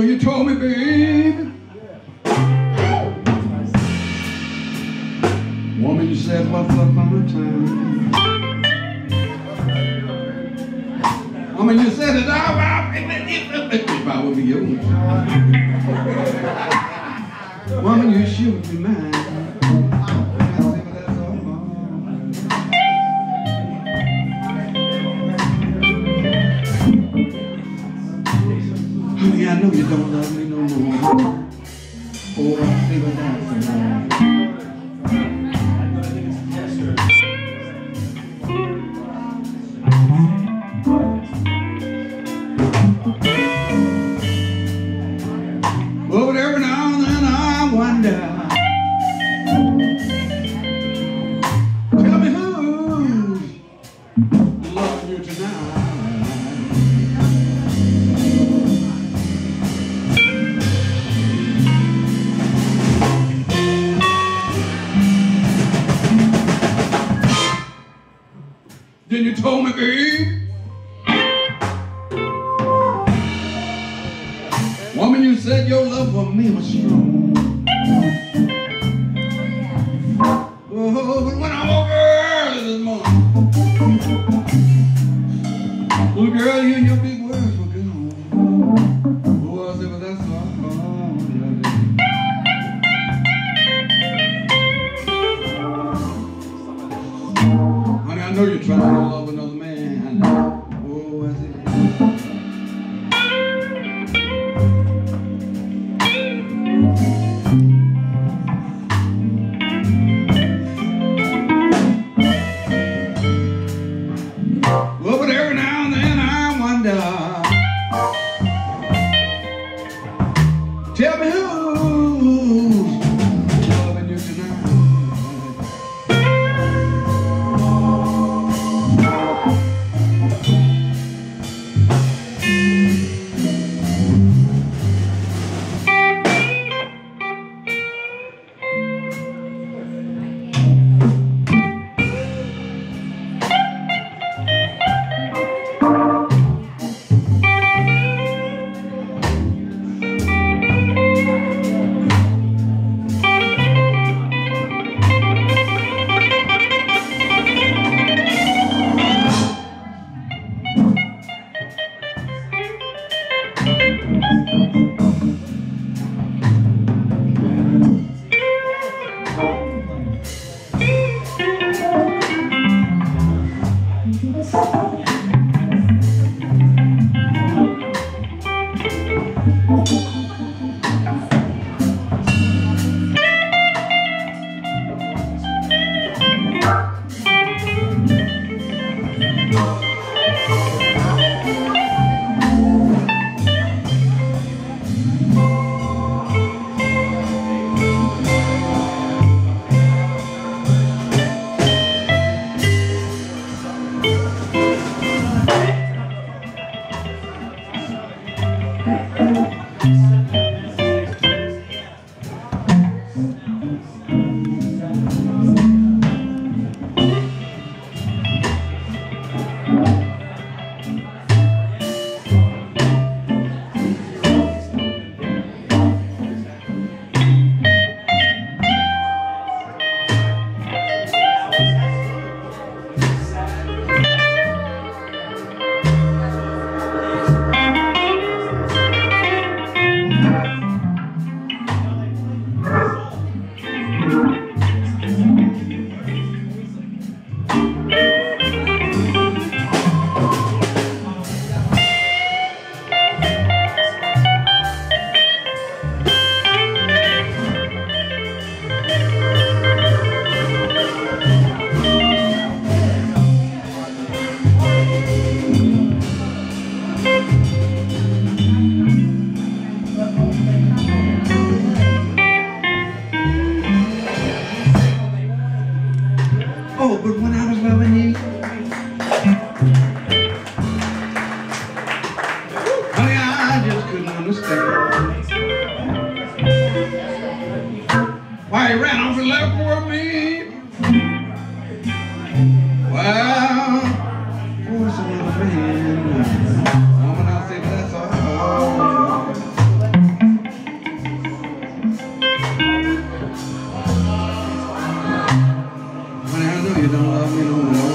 know, you told me, baby. Woman, you said, what's up on the time? Woman, you said it all right. If I would be yours. Woman, you should be mine. You don't love me no more. Oh, I say, but that's Then you told me, babe. Woman, you said your love for me was strong. Oh, but when I woke early this morning, little girl, you and your big words were gone. Know you're trying to love another Why he ran off and left for me? Well, little man? I say that's all. When I know you don't love me no more.